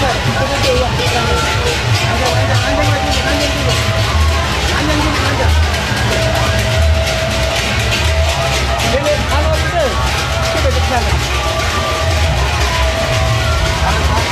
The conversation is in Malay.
sebentar. Tunggu dia ya. Ada ada ada ada ada dulu. Ada dulu ada. Ini kalau betul. Cuba dekat. Ada ada.